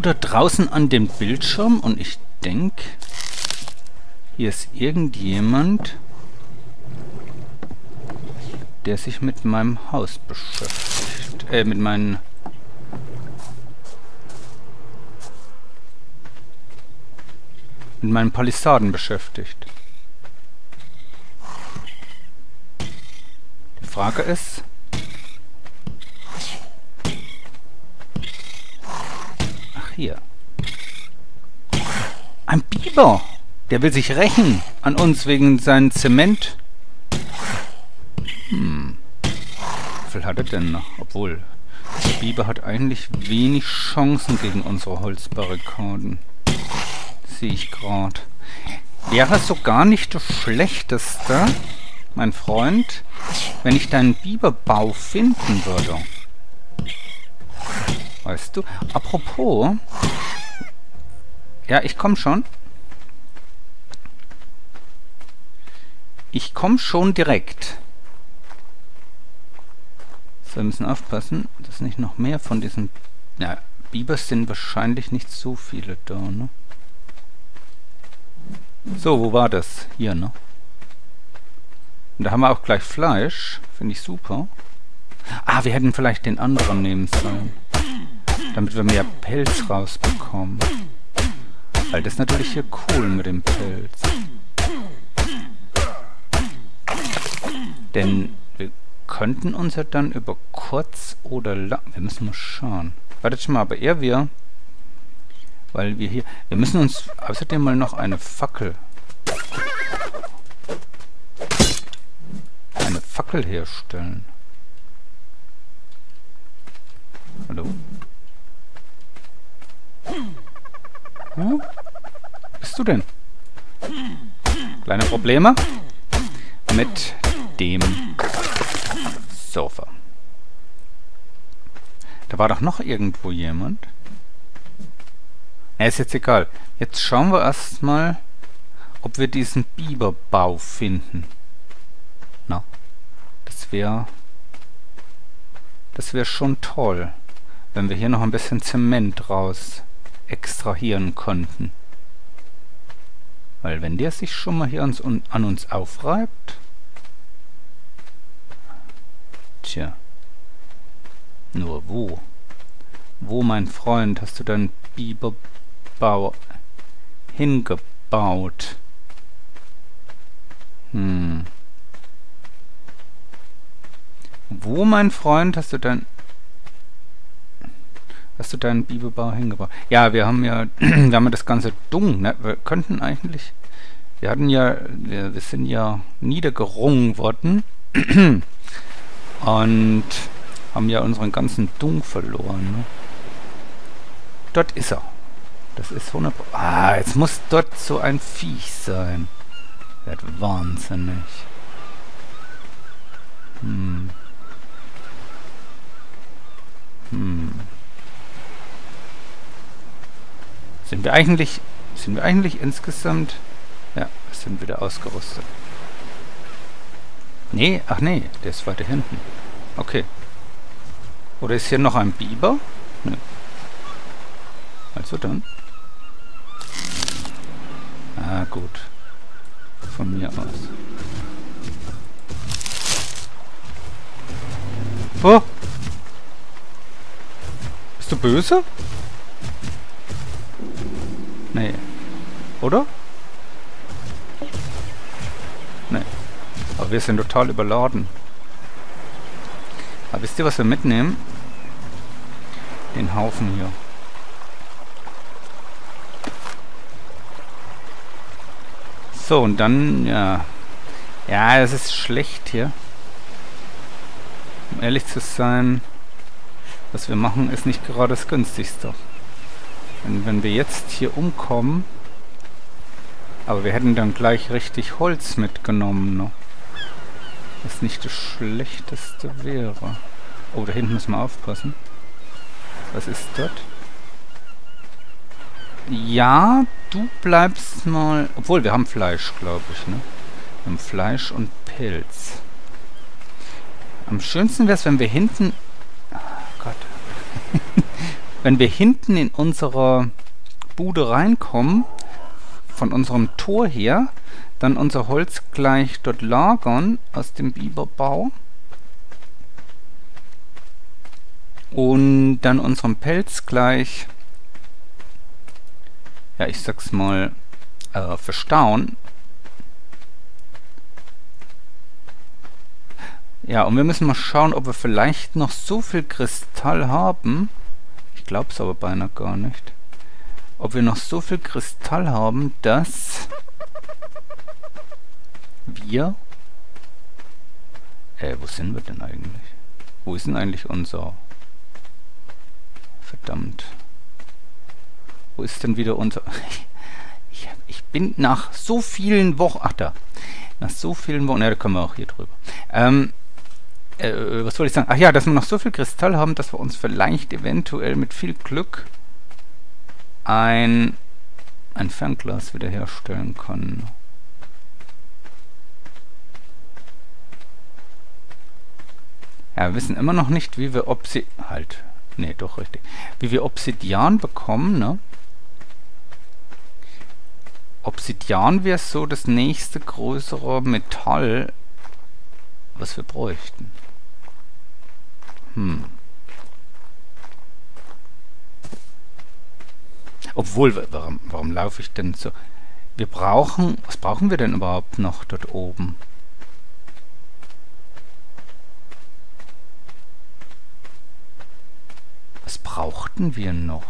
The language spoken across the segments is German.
da draußen an den Bildschirm und ich denke, hier ist irgendjemand, der sich mit meinem Haus beschäftigt. Äh, mit meinen... mit meinen Palisaden beschäftigt. Die Frage ist... hier. Ein Biber! Der will sich rächen an uns wegen seinem Zement. Hm. Wie viel hat er denn noch? Obwohl, der Biber hat eigentlich wenig Chancen gegen unsere Holzbarrikaden. Sehe ich gerade. Wäre es so gar nicht das Schlechteste, mein Freund, wenn ich deinen Biberbau finden würde. Weißt du? Apropos. Ja, ich komme schon. Ich komme schon direkt. So, wir müssen aufpassen, dass nicht noch mehr von diesen... Ja, Bibers sind wahrscheinlich nicht so viele da, ne? So, wo war das? Hier, ne? Und da haben wir auch gleich Fleisch. Finde ich super. Ah, wir hätten vielleicht den anderen nehmen sollen. Damit wir mehr Pelz rausbekommen. Weil das ist natürlich hier cool mit dem Pelz. Denn wir könnten uns ja dann über kurz oder lang... Wir müssen mal schauen. Wartet schon mal, aber eher wir... Weil wir hier... Wir müssen uns außerdem mal noch eine Fackel... Eine Fackel herstellen. Hallo? Hm? Bist du denn? Kleine Probleme? Mit dem Sofa. Da war doch noch irgendwo jemand. Ne, ist jetzt egal. Jetzt schauen wir erstmal, ob wir diesen Biberbau finden. Na, das wäre... Das wäre schon toll, wenn wir hier noch ein bisschen Zement raus extrahieren könnten. Weil wenn der sich schon mal hier ans, an uns aufreibt, Tja. Nur wo? Wo, mein Freund, hast du deinen Biberbau hingebaut? Hm. Wo, mein Freund, hast du dein... Hast du deinen Biberbau hingebaut? Ja, wir haben ja... wir haben ja das ganze Dung, ne? Wir könnten eigentlich... Wir hatten ja... Wir, wir sind ja niedergerungen worden. Und haben ja unseren ganzen Dung verloren. Ne? Dort ist er. Das ist 100... Ah, jetzt muss dort so ein Viech sein. Wird wahnsinnig. Hm. Hm. Sind wir eigentlich... Sind wir eigentlich insgesamt... Ja, wir sind wieder ausgerüstet. Nee, ach nee, der ist weiter hinten. Okay. Oder ist hier noch ein Biber? Nö. Also dann. Ah, gut. Von mir aus. Oh! Bist du böse? Wir sind total überladen. Aber wisst ihr, was wir mitnehmen? Den Haufen hier. So, und dann, ja. Ja, es ist schlecht hier. Um ehrlich zu sein, was wir machen, ist nicht gerade das günstigste. Und wenn wir jetzt hier umkommen, aber wir hätten dann gleich richtig Holz mitgenommen, ne? Was nicht das Schlechteste wäre. Oh, da hinten müssen wir aufpassen. Was ist dort? Ja, du bleibst mal... Obwohl, wir haben Fleisch, glaube ich, ne? Wir haben Fleisch und Pilz. Am schönsten wäre es, wenn wir hinten... Oh Gott. wenn wir hinten in unsere Bude reinkommen, von unserem Tor her, dann unser Holz gleich dort lagern aus dem Biberbau und dann unseren Pelz gleich, ja ich sag's mal, äh, verstauen. Ja, und wir müssen mal schauen, ob wir vielleicht noch so viel Kristall haben. Ich glaube es aber beinahe gar nicht. Ob wir noch so viel Kristall haben, dass wir... Äh, wo sind wir denn eigentlich? Wo ist denn eigentlich unser... Verdammt. Wo ist denn wieder unser... ich, ich bin nach so vielen Wochen... Ach da. Nach so vielen Wochen... Ja, da können wir auch hier drüber. Ähm, äh, was wollte ich sagen? Ach ja, dass wir noch so viel Kristall haben, dass wir uns vielleicht eventuell mit viel Glück ein, ein Fernglas wiederherstellen können. Ja, wir wissen immer noch nicht, wie wir Obsi... Halt. Nee, doch richtig. Wie wir Obsidian bekommen, ne? Obsidian wäre so das nächste größere Metall, was wir bräuchten. Hm. Obwohl, warum, warum laufe ich denn so? Wir brauchen... Was brauchen wir denn überhaupt noch dort oben? Was brauchten wir noch?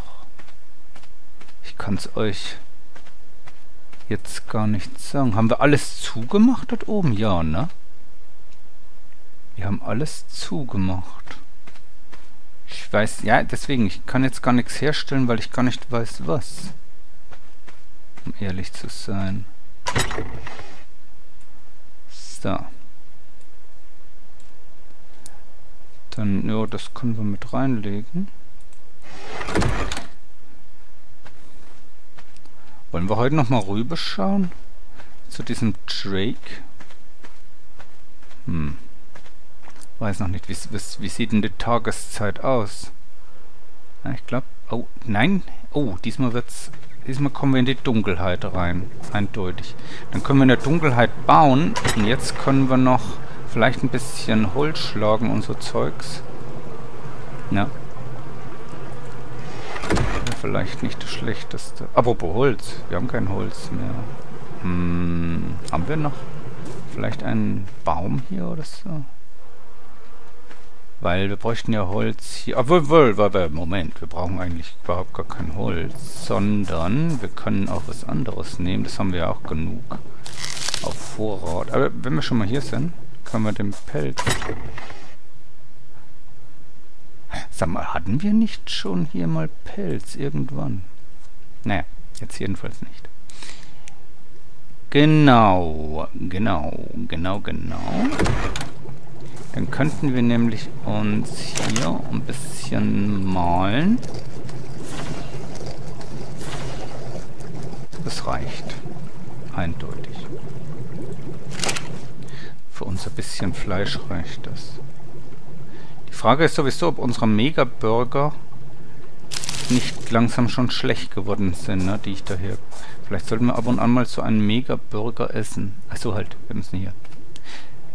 Ich kann es euch jetzt gar nicht sagen. Haben wir alles zugemacht dort oben? Ja, ne? Wir haben alles zugemacht. Ich weiß, ja, deswegen, ich kann jetzt gar nichts herstellen, weil ich gar nicht weiß, was. Um ehrlich zu sein. So. Dann, ja, das können wir mit reinlegen. Wollen wir heute noch mal rüber schauen? Zu diesem Drake? Hm. Weiß noch nicht, wie, wie, wie sieht denn die Tageszeit aus? Ja, ich glaube... Oh, nein. Oh, diesmal wird's... Diesmal kommen wir in die Dunkelheit rein. Eindeutig. Dann können wir in der Dunkelheit bauen. Und jetzt können wir noch vielleicht ein bisschen Holz schlagen und so Zeugs. Ja vielleicht nicht das Schlechteste. Apropos Holz. Wir haben kein Holz mehr. Hm, haben wir noch vielleicht einen Baum hier oder so? Weil wir bräuchten ja Holz hier. Obwohl, wohl, Moment, wir brauchen eigentlich überhaupt gar kein Holz. Sondern wir können auch was anderes nehmen. Das haben wir ja auch genug auf Vorrat. Aber wenn wir schon mal hier sind, können wir den Pelz Sag mal, hatten wir nicht schon hier mal Pelz irgendwann? Naja, jetzt jedenfalls nicht. Genau, genau, genau, genau. Dann könnten wir nämlich uns hier ein bisschen malen. Das reicht. Eindeutig. Für unser bisschen Fleisch reicht das. Frage ist sowieso, ob unsere Mega-Burger nicht langsam schon schlecht geworden sind, ne, die ich daher... Vielleicht sollten wir ab und an mal so einen Mega-Burger essen. Achso, halt, wir müssen hier.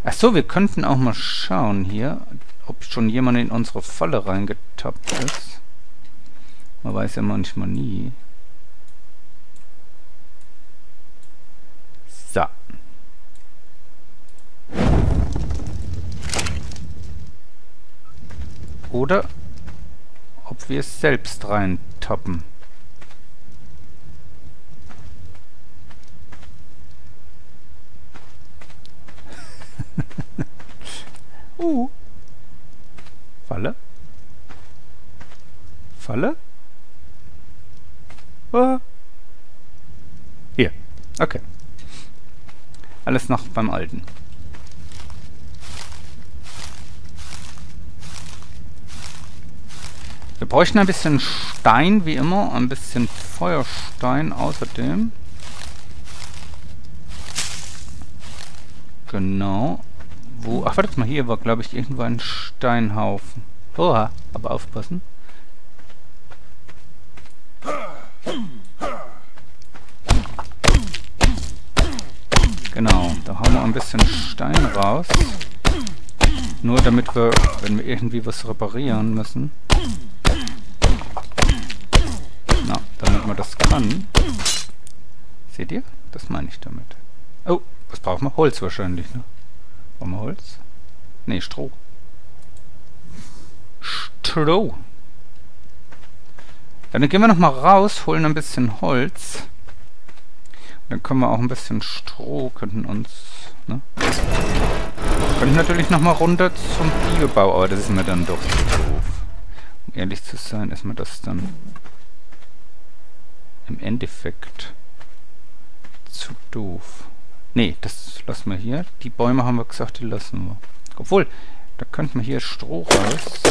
Achso, wir könnten auch mal schauen hier, ob schon jemand in unsere Falle reingetappt ist. Man weiß ja manchmal nie. So. Oder ob wir es selbst reintappen. uh. Falle? Falle? Uh. Hier. Okay. Alles noch beim Alten. bräuchten ein bisschen Stein, wie immer. Ein bisschen Feuerstein außerdem. Genau. Wo? Ach, warte mal, hier war, glaube ich, irgendwo ein Steinhaufen. Oha, aber aufpassen. Genau, da haben wir ein bisschen Stein raus. Nur damit wir, wenn wir irgendwie was reparieren müssen, man das kann. Seht ihr? Das meine ich damit. Oh, was brauchen wir? Holz wahrscheinlich, ne? Brauchen wir Holz? Ne, Stroh. Stroh. Dann gehen wir nochmal raus, holen ein bisschen Holz. Dann können wir auch ein bisschen Stroh, könnten uns, ne? Könnten natürlich nochmal runter zum Biobau, aber das ist mir dann doch doof. Um ehrlich zu sein, ist mir das dann im Endeffekt zu doof. Ne, das lassen wir hier. Die Bäume haben wir gesagt, die lassen wir. Obwohl, da könnten wir hier Stroh raus.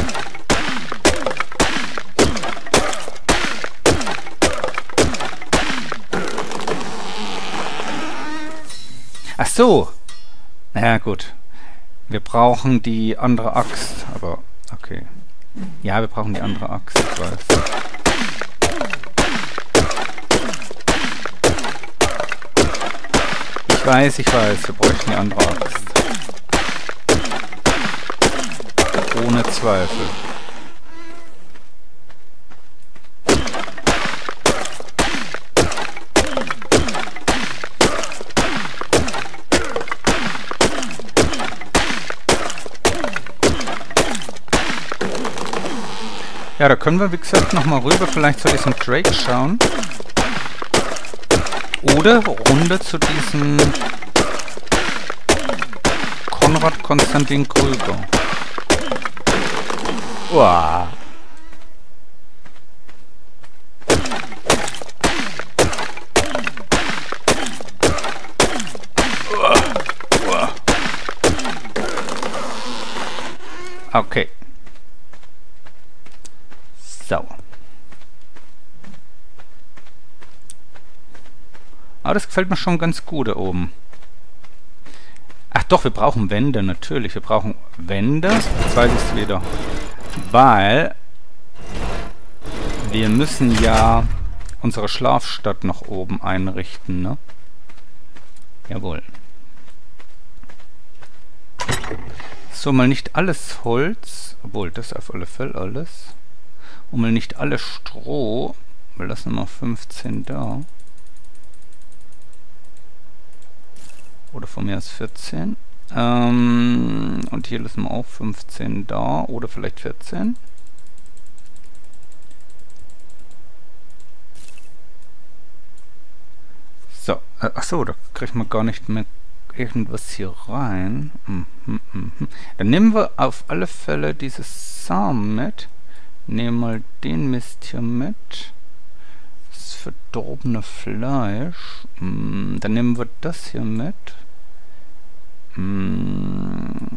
Ach so. Naja, gut. Wir brauchen die andere Axt, aber okay. Ja, wir brauchen die andere Axt, ich weiß. Ich weiß, ich weiß, wir bräuchten die andere Axt. Ohne Zweifel. Ja, da können wir, wie gesagt, nochmal rüber vielleicht zu diesem Drake schauen. Oder runter zu diesem Konrad Konstantin Krüger. Uah. Okay. So. Aber das gefällt mir schon ganz gut da oben. Ach doch, wir brauchen Wände, natürlich. Wir brauchen Wände. Jetzt weiß ich es wieder. Weil wir müssen ja unsere Schlafstadt noch oben einrichten, ne? Jawohl. So, mal nicht alles Holz. Obwohl, das auf alle Fälle alles. Und mal nicht alles Stroh. Wir lassen mal 15 da. Oder von mir aus 14. Ähm, und hier lassen wir auch 15 da. Oder vielleicht 14. So, äh, achso, da kriegt man gar nicht mehr irgendwas hier rein. Mhm, mhm. Dann nehmen wir auf alle Fälle dieses Samen mit. Nehmen mal den Mist hier mit. Das verdorbene Fleisch. Mhm, dann nehmen wir das hier mit. Hm,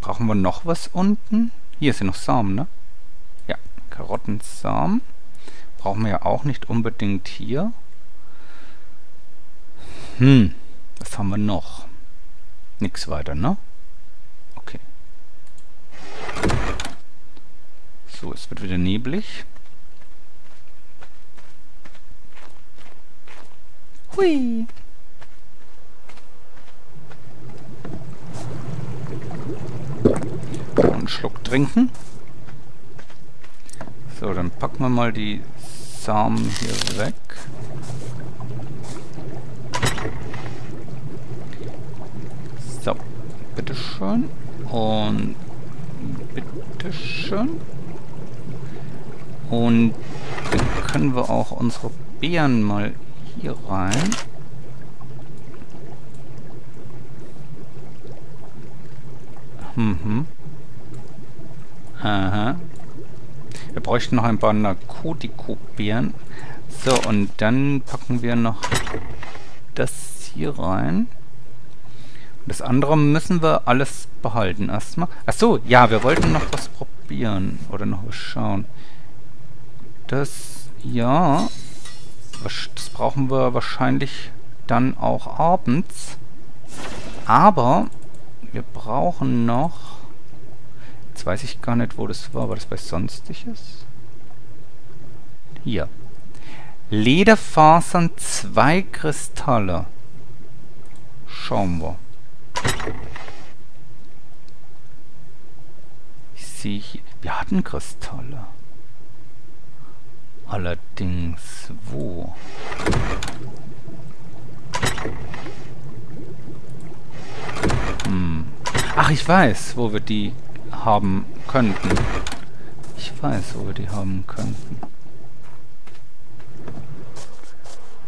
brauchen wir noch was unten? Hier sind noch Samen, ne? Ja, Karottensamen. Brauchen wir ja auch nicht unbedingt hier. Hm, was haben wir noch? Nix weiter, ne? Okay. So, es wird wieder neblig. Hui! einen Schluck trinken. So, dann packen wir mal die Samen hier weg. So, bitteschön. Und bitteschön. Und dann können wir auch unsere Beeren mal hier rein. Mhm. Aha. Wir bräuchten noch ein paar Narkotikobeeren. So, und dann packen wir noch das hier rein. Das andere müssen wir alles behalten erstmal. Achso, ja, wir wollten noch was probieren. Oder noch was schauen. Das, ja. Das brauchen wir wahrscheinlich dann auch abends. Aber wir brauchen noch Jetzt weiß ich gar nicht, wo das war. War das bei Sonstiges? Hier. Lederfasern, zwei Kristalle. schauen wir. Ich sehe hier... Wir hatten Kristalle. Allerdings, wo? Hm. Ach, ich weiß, wo wir die haben könnten. Ich weiß, wo wir die haben könnten.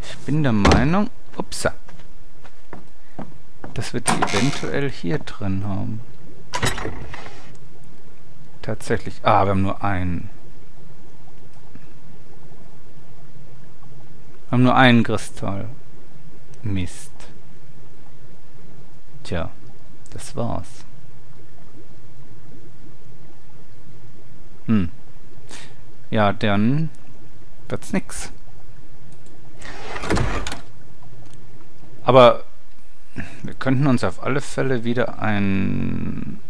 Ich bin der Meinung... Upsa. Dass wir die eventuell hier drin haben. Tatsächlich. Ah, wir haben nur einen. Wir haben nur einen Kristall. Mist. Tja, das war's. Hm. Ja, dann wird's nix. Aber wir könnten uns auf alle Fälle wieder ein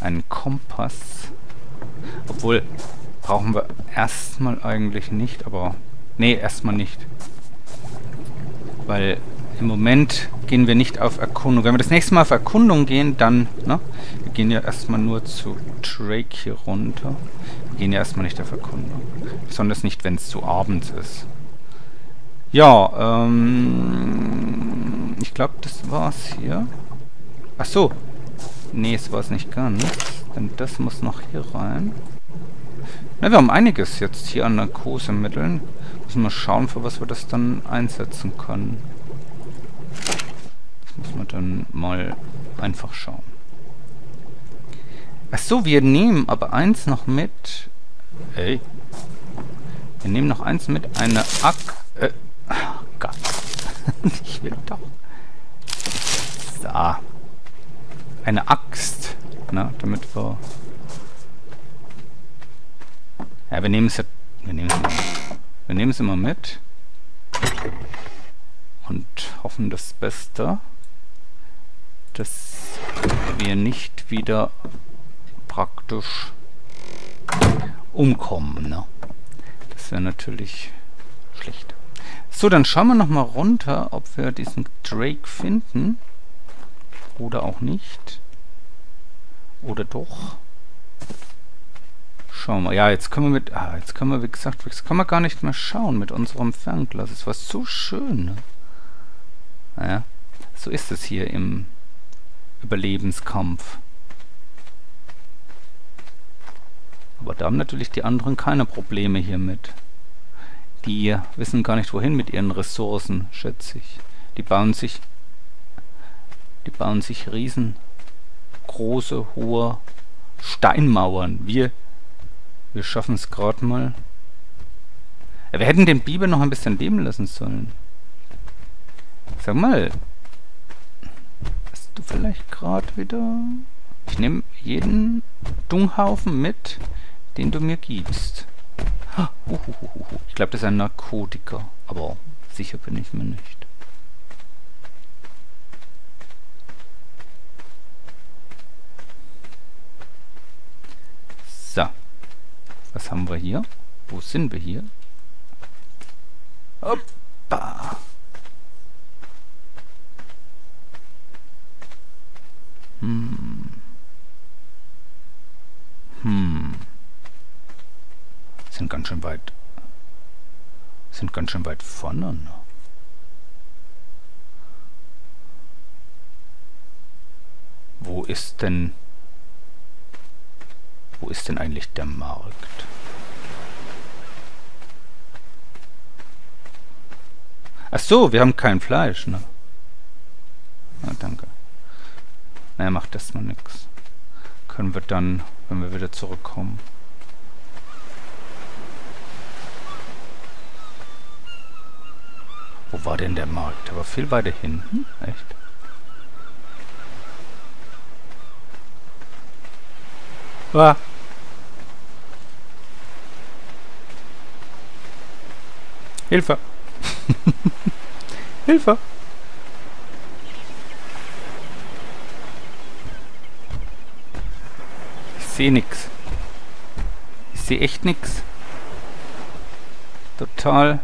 einen Kompass. Obwohl, brauchen wir erstmal eigentlich nicht, aber... Nee, erstmal nicht. Weil im Moment gehen wir nicht auf Erkundung. Wenn wir das nächste Mal auf Erkundung gehen, dann... Ne? Wir gehen ja erstmal nur zu Drake hier runter. Wir gehen ja erstmal nicht auf Erkundung. Besonders nicht, wenn es zu abends ist. Ja, ähm... Ich glaube, das war's hier. Ach so, Nee, es war es nicht ganz. Denn das muss noch hier rein. Na, wir haben einiges jetzt hier an Narkosemitteln. Müssen wir schauen, für was wir das dann einsetzen können. Das muss man dann mal einfach schauen. Achso, wir nehmen aber eins noch mit. Ey. Wir nehmen noch eins mit. Eine Ack... Äh, oh Gott. ich will doch... So eine Axt, ne, damit wir... Ja, wir nehmen es ja... Wir nehmen es immer, wir nehmen es immer mit. Und hoffen das Beste, dass wir nicht wieder praktisch umkommen, ne. Das wäre natürlich schlecht. So, dann schauen wir nochmal runter, ob wir diesen Drake finden. Oder auch nicht. Oder doch. Schauen wir. Ja, jetzt können wir mit... Ah, jetzt können wir, wie gesagt, jetzt können wir gar nicht mehr schauen mit unserem Fernglas. Es war so schön. Ne? Naja, so ist es hier im Überlebenskampf. Aber da haben natürlich die anderen keine Probleme hiermit. Die wissen gar nicht wohin mit ihren Ressourcen, schätze ich. Die bauen sich die bauen sich riesengroße, hohe Steinmauern. Wir, wir schaffen es gerade mal. Wir hätten den Biber noch ein bisschen leben lassen sollen. Sag mal, hast du vielleicht gerade wieder... Ich nehme jeden Dunghaufen mit, den du mir gibst. Ich glaube, das ist ein Narkotiker, aber sicher bin ich mir nicht. So. Was haben wir hier? Wo sind wir hier? Hoppa. Hm. Hm. Sind ganz schön weit. Sind ganz schön weit vorne. Ne? Wo ist denn... Wo ist denn eigentlich der Markt? Ach so, wir haben kein Fleisch, ne? Na, danke. Naja, macht erstmal nix. Können wir dann, wenn wir wieder zurückkommen. Wo war denn der Markt? War viel weiter hinten. Echt? Ah. Hilfe! Hilfe! Ich sehe nichts. Ich sehe echt nichts. Total.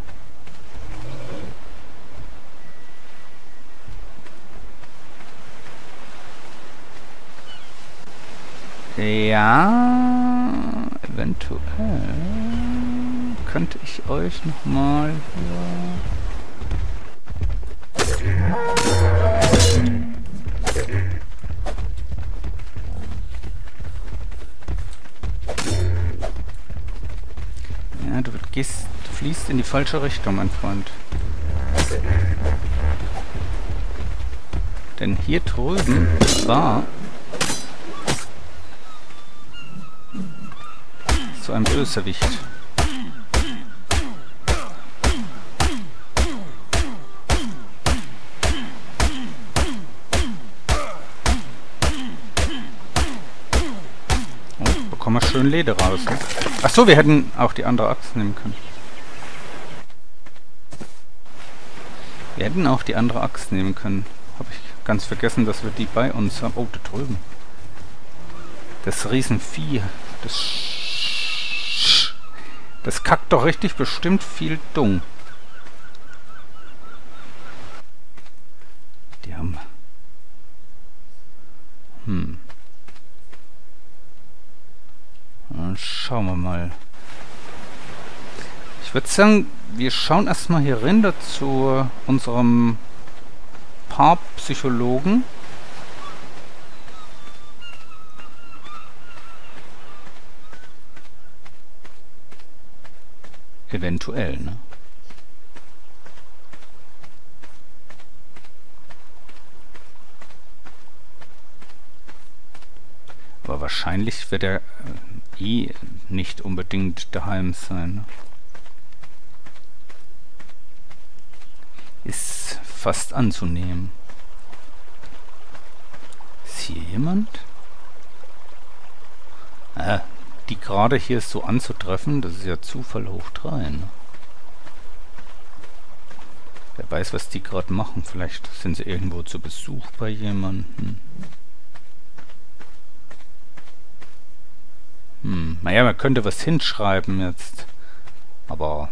Ja, eventuell könnte ich euch nochmal Ja, du gehst, du fließt in die falsche Richtung, mein Freund. Denn hier drüben war so ein Bösewicht. Schön Leder raus. Ne? Achso, wir hätten auch die andere Axt nehmen können. Wir hätten auch die andere Axt nehmen können. Habe ich ganz vergessen, dass wir die bei uns haben. Oh, da drüben. Das Riesenvieh. Das das kackt doch richtig bestimmt viel Dung. Die haben... Hm. Dann schauen wir mal. Ich würde sagen, wir schauen erstmal hier rein zu unserem Paarpsychologen. Eventuell, ne? Aber wahrscheinlich wird er äh, eh nicht unbedingt daheim sein. Ist fast anzunehmen. Ist hier jemand? Ah, die gerade hier so anzutreffen, das ist ja Zufall hoch drei. Ne? Wer weiß, was die gerade machen. Vielleicht sind sie irgendwo zu Besuch bei jemandem. Hm, naja, man könnte was hinschreiben jetzt. Aber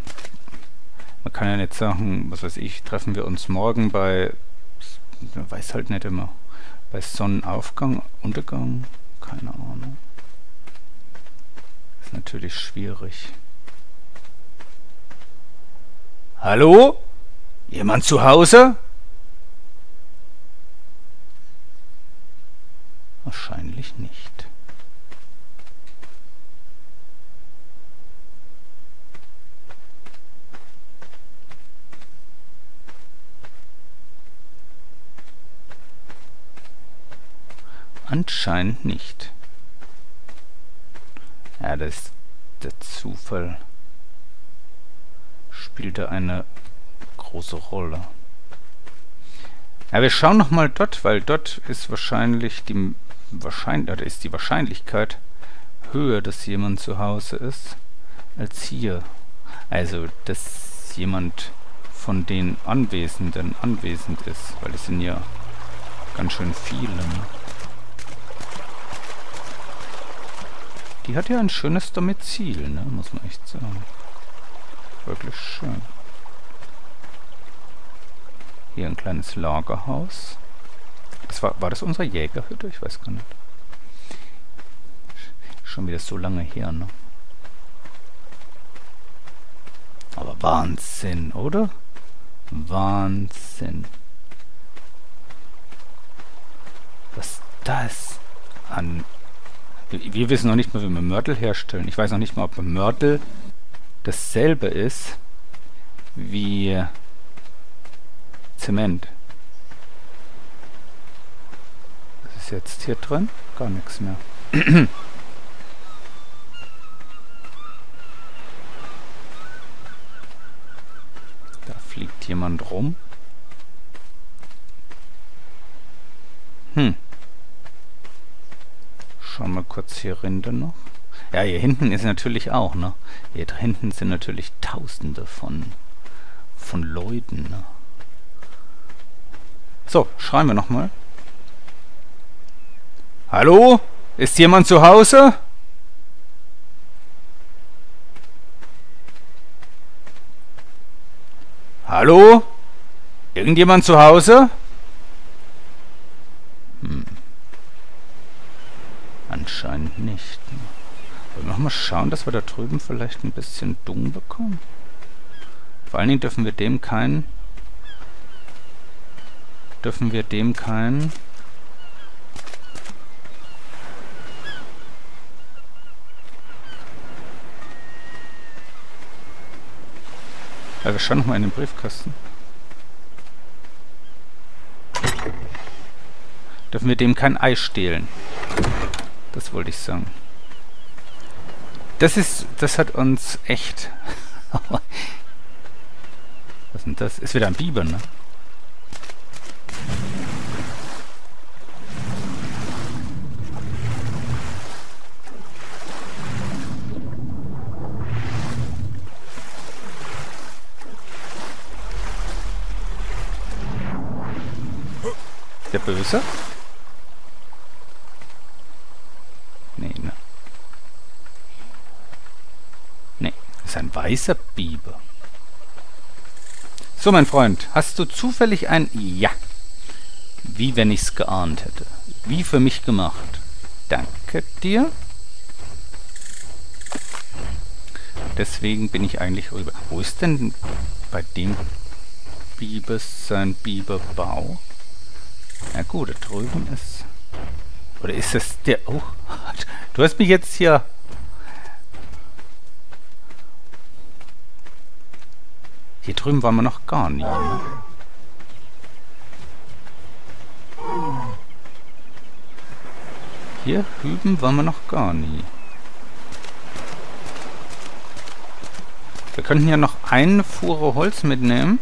man kann ja nicht sagen, was weiß ich, treffen wir uns morgen bei, man weiß halt nicht immer, bei Sonnenaufgang, Untergang, keine Ahnung ist natürlich schwierig. Hallo? Jemand zu Hause? Wahrscheinlich nicht. Anscheinend nicht. Ja, das der Zufall spielte eine große Rolle. Ja, wir schauen noch mal dort, weil dort ist wahrscheinlich die wahrscheinlich oder ist die Wahrscheinlichkeit höher, dass jemand zu Hause ist, als hier. Also, dass jemand von den Anwesenden anwesend ist, weil es sind ja ganz schön viele. Ne? Die hat ja ein schönes Domizil, ne? muss man echt sagen. Wirklich schön. Hier ein kleines Lagerhaus. Das war, war das unsere Jägerhütte? Ich weiß gar nicht. Schon wieder so lange her, ne? Aber Wahnsinn, oder? Wahnsinn. Was das an wir wissen noch nicht mal, wie wir Mörtel herstellen. Ich weiß noch nicht mal, ob Mörtel dasselbe ist wie Zement. Was ist jetzt hier drin? Gar nichts mehr. da fliegt jemand rum. Hm. Schauen wir kurz hier Rinde noch. Ja, hier hinten ist natürlich auch, ne? Hier hinten sind natürlich tausende von, von Leuten, ne? So, schreiben wir nochmal. Hallo? Ist jemand zu Hause? Hallo? Irgendjemand zu Hause? Anscheinend nicht. Wollen wir mal schauen, dass wir da drüben vielleicht ein bisschen Dung bekommen? Vor allen Dingen dürfen wir dem keinen... Dürfen wir dem keinen... Ja, wir schauen nochmal in den Briefkasten. Dürfen wir dem kein Ei stehlen. Das wollte ich sagen. Das ist, das hat uns echt... Was ist denn das? Ist wieder ein Biber, ne? Der Böse? Nee, ne? Nee, das ist ein weißer Biber. So, mein Freund, hast du zufällig ein Ja? Wie wenn ich's geahnt hätte. Wie für mich gemacht. Danke dir. Deswegen bin ich eigentlich rüber. Wo ist denn bei dem Bibers sein Biberbau? Na gut, da drüben ist... Oder ist das der... Oh, du hast mich jetzt hier... Hier drüben waren wir noch gar nie. Ne? Hier hüben waren wir noch gar nie. Wir könnten ja noch eine Fuhre Holz mitnehmen.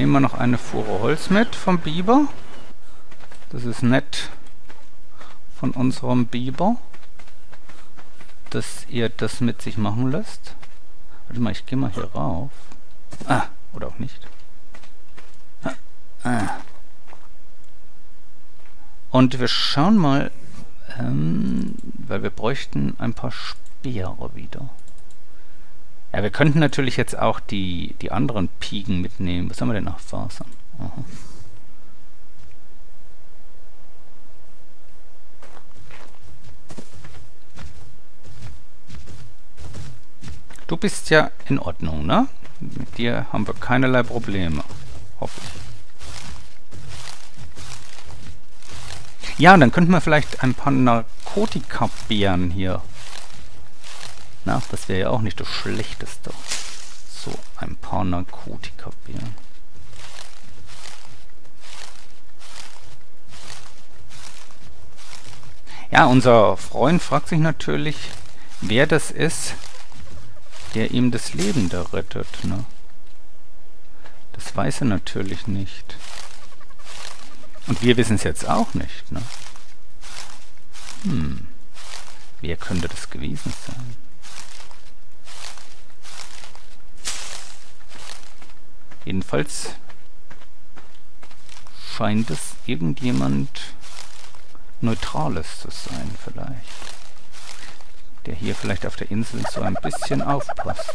Nehmen mal noch eine Fuhre Holz mit vom Biber. Das ist nett von unserem Biber, dass ihr das mit sich machen lässt. Warte mal, ich gehe mal hier rauf. Ah, oder auch nicht. Ah, ah. Und wir schauen mal, ähm, weil wir bräuchten ein paar Speere wieder. Ja, wir könnten natürlich jetzt auch die, die anderen Pigen mitnehmen. Was haben wir denn noch? Fasern. Aha. Du bist ja in Ordnung, ne? Mit dir haben wir keinerlei Probleme. Hoffe ich. Ja, und dann könnten wir vielleicht ein paar Narkotika-Beeren hier na, das wäre ja auch nicht das Schlechteste. So, ein paar Narkotika-Beeren. Ja, unser Freund fragt sich natürlich, wer das ist, der ihm das Leben da rettet. Ne? Das weiß er natürlich nicht. Und wir wissen es jetzt auch nicht. Ne? Hm, wer könnte das gewesen sein? Jedenfalls scheint es irgendjemand Neutrales zu sein vielleicht. Der hier vielleicht auf der Insel so ein bisschen aufpasst.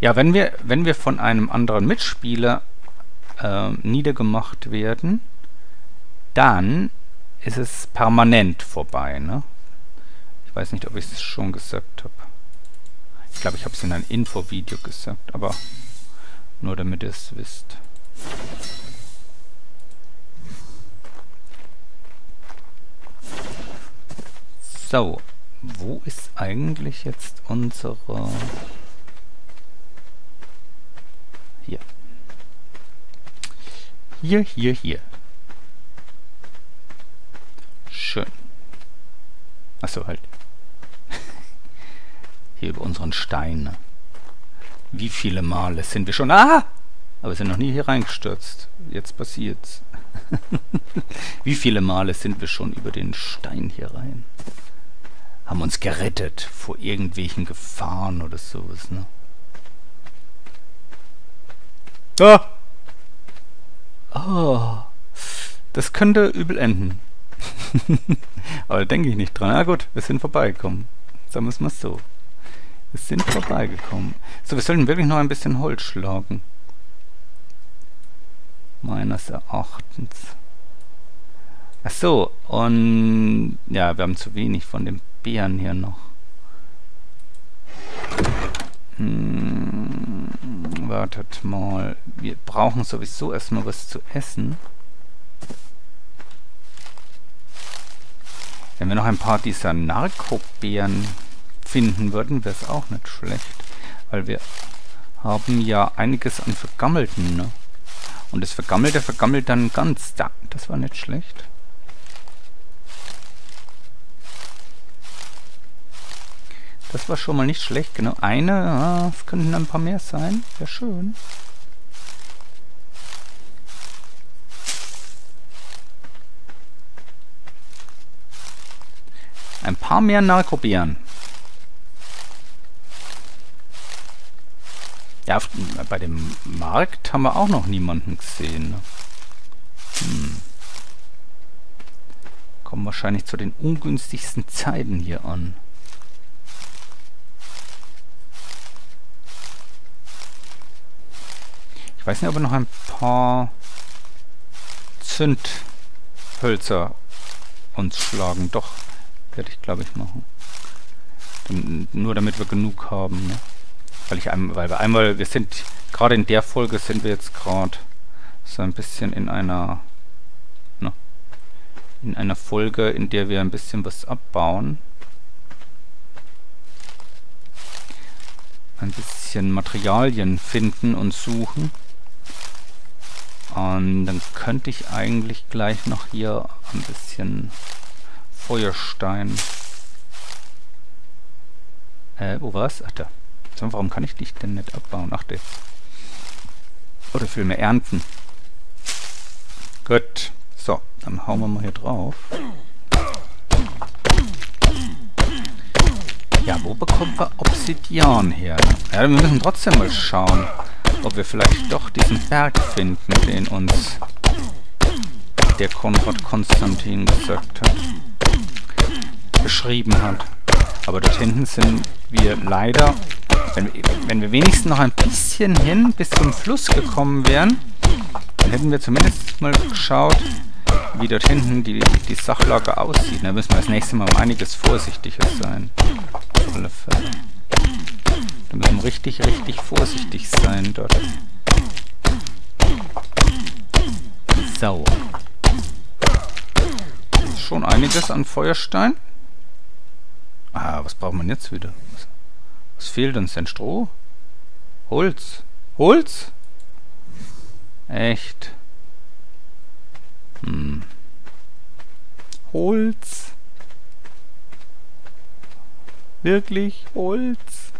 Ja, wenn wir, wenn wir von einem anderen Mitspieler äh, niedergemacht werden, dann ist es permanent vorbei. Ne? Weiß nicht, ob ich es schon gesagt habe. Ich glaube, ich habe es in einem Infovideo gesagt, aber nur damit ihr es wisst. So, wo ist eigentlich jetzt unsere... Hier. Hier, hier, hier. Schön. Achso, halt. Hier über unseren Stein. Wie viele Male sind wir schon... Ah! Aber wir sind noch nie hier reingestürzt. Jetzt passiert's. Wie viele Male sind wir schon über den Stein hier rein? Haben uns gerettet vor irgendwelchen Gefahren oder sowas, ne? Ah! Oh, das könnte übel enden. Aber da denke ich nicht dran. Na gut, wir sind vorbeigekommen. Sagen wir es mal so. Wir sind vorbeigekommen. So, wir sollten wirklich noch ein bisschen Holz schlagen. Meines Erachtens. Ach so, und ja, wir haben zu wenig von den Beeren hier noch. Hm, wartet mal. Wir brauchen sowieso erstmal was zu essen. Wenn wir noch ein paar dieser Narkobeeren finden würden, wäre es auch nicht schlecht. Weil wir haben ja einiges an Vergammelten, ne? Und das Vergammelte vergammelt dann ganz. Da, das war nicht schlecht. Das war schon mal nicht schlecht, genau. Eine, ah, es könnten ein paar mehr sein. Wäre schön. Ein paar mehr Narkobeeren. Ja, bei dem Markt haben wir auch noch niemanden gesehen. Hm. Kommen wahrscheinlich zu den ungünstigsten Zeiten hier an. Ich weiß nicht, ob wir noch ein paar Zündhölzer uns schlagen. Doch, werde ich glaube ich machen. Nur damit wir genug haben. Ne? Weil ich einmal, weil wir einmal, wir sind gerade in der Folge sind wir jetzt gerade so ein bisschen in einer ne, in einer Folge, in der wir ein bisschen was abbauen. Ein bisschen Materialien finden und suchen. Und dann könnte ich eigentlich gleich noch hier ein bisschen Feuerstein. Äh, wo war's? Ach da. So, warum kann ich dich denn nicht abbauen? Ach, der. Oder vielmehr ernten. Gut. So, dann hauen wir mal hier drauf. Ja, wo bekommen wir Obsidian her? Ja, wir müssen trotzdem mal schauen, ob wir vielleicht doch diesen Berg finden, den uns der Konrad Konstantin gesagt hat. Beschrieben hat. Aber dort hinten sind wir leider wenn, wenn wir wenigstens noch ein bisschen hin bis zum Fluss gekommen wären, dann hätten wir zumindest mal geschaut, wie dort hinten die, die Sachlage aussieht. Da müssen wir das nächste Mal um einiges vorsichtiger sein. Auf alle Fälle. Da müssen wir richtig, richtig vorsichtig sein dort. So. Schon einiges an Feuerstein. Ah, was braucht man jetzt wieder? Was fehlt uns denn? Stroh? Holz? Holz? Echt? Hm. Holz? Wirklich Holz?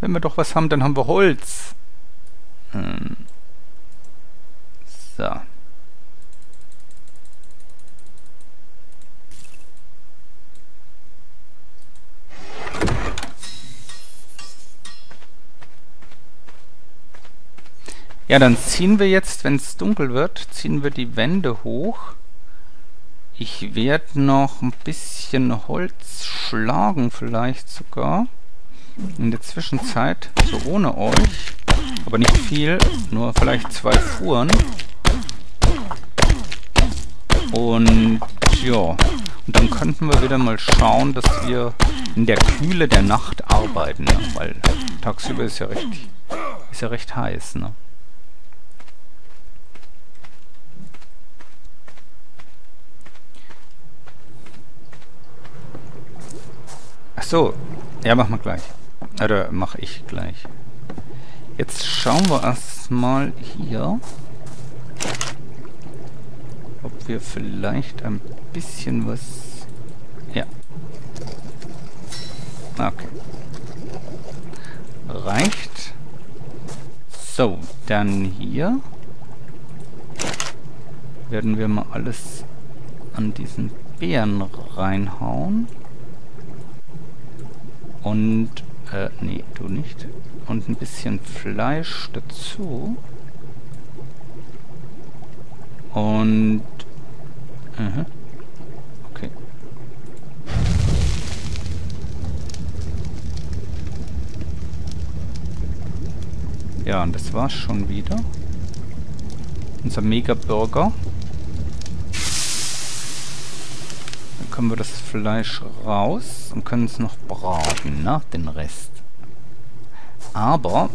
Wenn wir doch was haben, dann haben wir Holz. Hm. So. Ja, dann ziehen wir jetzt, wenn es dunkel wird, ziehen wir die Wände hoch. Ich werde noch ein bisschen Holz schlagen vielleicht sogar. In der Zwischenzeit, so ohne euch. Aber nicht viel, nur vielleicht zwei Fuhren. Und ja, und dann könnten wir wieder mal schauen, dass wir in der Kühle der Nacht arbeiten. Ne? Weil tagsüber ist ja recht, ist ja recht heiß. Ne? So. Ja, mach mal gleich. Oder mach ich gleich. Jetzt schauen wir erstmal hier, ob wir vielleicht ein bisschen was... Ja. Okay. Reicht. So, dann hier werden wir mal alles an diesen Beeren reinhauen. Und Äh, nee, du nicht. Und ein bisschen Fleisch dazu. Und... Aha. Okay. Ja, und das war's schon wieder. Unser Mega-Burger. Dann können wir das Fleisch raus und können es noch braten, ne? Den Rest. Aber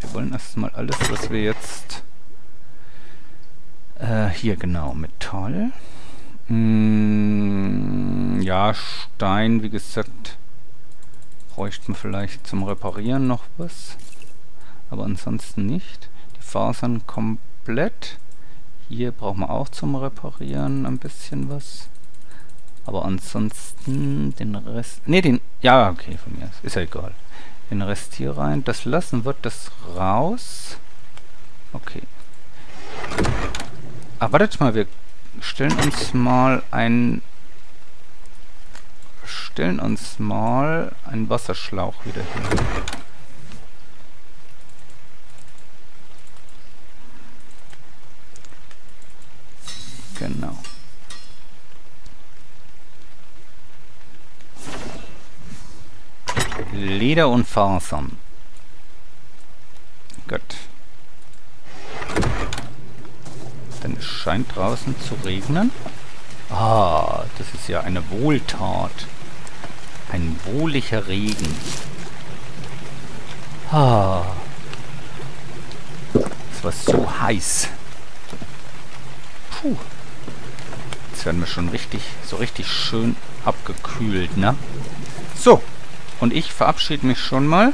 wir wollen erstmal alles, was wir jetzt... Äh, hier genau, Metall. Mm, ja, Stein, wie gesagt, bräuchte man vielleicht zum Reparieren noch was. Aber ansonsten nicht. Die Fasern komplett. Hier brauchen wir auch zum Reparieren ein bisschen was. Aber ansonsten den Rest... Ne, den... Ja, okay, von mir. Ist ja egal. Den Rest hier rein. Das lassen wird das raus. Okay. Ah, wartet mal, wir stellen uns mal ein... Stellen uns mal einen Wasserschlauch wieder hin. Genau. Leder und Fasern. Gut. Denn es scheint draußen zu regnen. Ah, das ist ja eine Wohltat. Ein wohliger Regen. Ah. Es war so heiß. Puh. Jetzt werden wir schon richtig, so richtig schön abgekühlt, ne? So. Und ich verabschiede mich schon mal.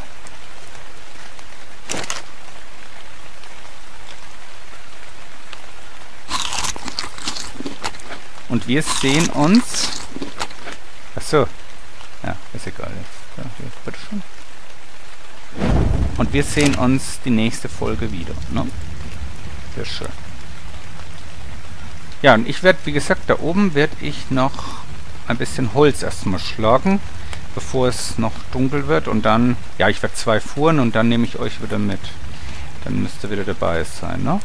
Und wir sehen uns... Achso. Ja, ist egal jetzt. Ja. Und wir sehen uns die nächste Folge wieder. Ne? Sehr schön. Ja, und ich werde, wie gesagt, da oben werde ich noch ein bisschen Holz erstmal schlagen, bevor es noch dunkel wird. Und dann, ja, ich werde zwei Fuhren und dann nehme ich euch wieder mit. Dann müsst ihr wieder dabei sein, ne?